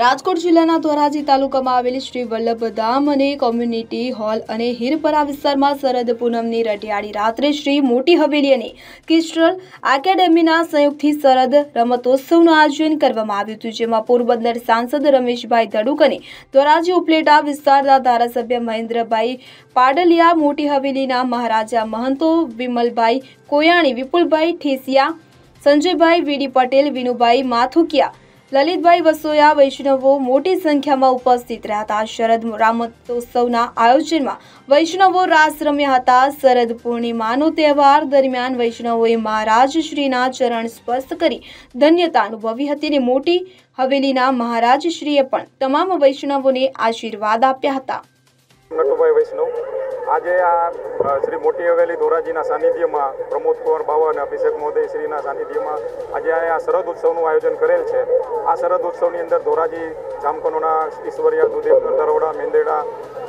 રાજકોટ જિલ્લાના ધોરાજી તાલુકામાં આવેલી શ્રી વલ્લભધામ અને કોમ્યુનિટી હોલ અને હીરપરા વિસ્તારમાં શરદ પૂનમની રઢિયાળી રાત્રે શ્રી મોટી હવેલી અને કિસ્ટ્રલ એકેડેમીના સંયુક્તથી શરદ રમતોત્સવનું આયોજન કરવામાં આવ્યું હતું, જેમાં પોરબંદર સાંસદ રમેશભાઈ ધડુક અને ધોરાજી ઉપલેટા વિસ્તારના ધારાસભ્ય મહેન્દ્રભાઈ પાડલિયા, મોટી હવેલીના મહારાજા મહંતો વિમલભાઈ કોયાણી, વિપુલભાઈ ઠેસિયા, સંજયભાઈ વીડી પટેલ, વિનુભાઈ માથુકિયા લલિતભાઈ વસોયા, વૈષ્ણવો મોટી સંખ્યામાં ઉપસ્થિત રહ્યા હતા. શરદ રામોત્સવના આયોજનમાં વૈષ્ણવો રાસ રમ્યા હતા. શરદ પૂર્ણિમાનો તહેવાર દરમિયાન વૈષ્ણવોએ મહારાજ શ્રીના ચરણ સ્પર્શ કરી ધન્યતા અનુભવી હતી અને મોટી હવેલીના મહારાજ શ્રીએ પણ તમામ વૈષ્ણવોને આશીર્વાદ આપ્યા હતા. આજે આ શ્રી મોટી હવેલી ધોરાજીના સાનિધ્યમાં પ્રમોદ કુંવર બાવા અને અભિષેક મહોદય શ્રીના સાનિધ્યમાં આજે આ શરદ ઉત્સવનું આયોજન કરેલ છે. આ શરદ ઉત્સવની અંદર ધોરાજી, જામકનોના, ઈશ્વરિયા દુધેવ દરોડા મેંદેડા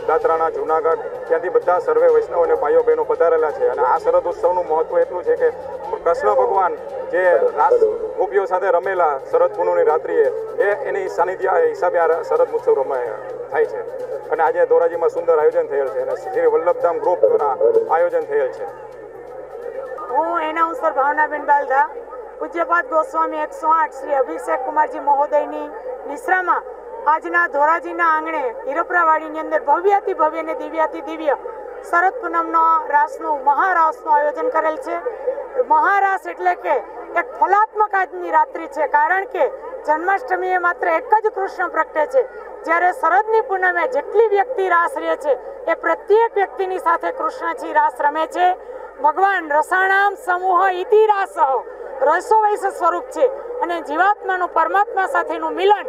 દાદરાણા જુનાગઢ ત્યાંથી બધા સર્વે વૈષ્ણવ અને ભાઈઓ બહેનો પધારેલા છે. અને આ શરદ ઉત્સવનું મહત્વ એટલું છે કે કૃષ્ણ ભગવાન જે રાસ ગોપીઓ સાથે રમેલા શરદ પૂનમની રાત્રિએ એ એની સાનિધ્ય હિસાબે આ શરદ ઉત્સવ રમાય. થાય છે. અને આજે ધોરાજીમાં સુંદર આયોજન થયેલ છે. અને શ્રી વલ્લભધામ ગ્રુપ દ્વારા આયોજન થયેલ છે. હું એનાઉન્સર ભાવનાબેન બાલધા પૂજ્યપાદ ગોસ્વામી એકસો આઠ, શ્રી અભિષેક કુમારજી મહોદયની નિશ્રામાં આજના ધોરાજીના આંગણે હીરપરાવાડીની અંદર ભવ્યાતિ ભવ્ય અને દિવ્યાતિ દિવ્ય શરદ પૂનમનો રાસનું, મહારાસનું આયોજન કરેલ છે. મહારાસ એટલે કે એક ફલાત્મક આજની રાત્રિ છે. કારણ કે જન્માષ્ટમી એ માત્ર એક જ કૃષ્ણ પ્રગટે છે. જ્યારે શરદની પૂનમે જેટલી વ્યક્તિ રાસ રહે છે એ પ્રત્યેક વ્યક્તિની સાથે કૃષ્ણજી રાસ રમે છે. ભગવાન રસાણામ સમૂહ ઇતિ રાસ રસો વૈશ સ્વરૂપ છે. અને જીવાત્માનું પરમાત્મા સાથેનું મિલન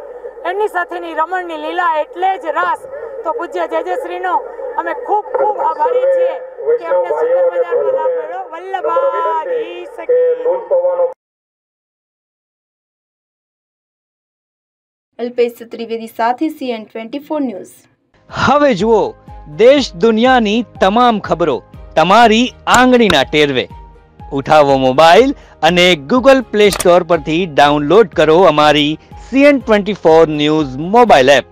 એમની સાથેની રમણની લીલા એટલે જ રાસ. તો પૂજ્ય જયજશ્રીનો અમે ખૂબ ખૂબ આભારી છીએ કે અમને સુંદર મજાનો અલ્પેશ ત્રિવેદી સાથે સીએન ટ્વેન્ટી ફોર ન્યૂઝ. હવે જુઓ, દેશ દુનિયાની તમામ ખબરો તમારી આંગળીના ટેરવે. ઉઠાવો મોબાઈલ અને ગૂગલ પ્લે સ્ટોર પરથી ડાઉનલોડ કરો અમારી CN twenty four news mobile app.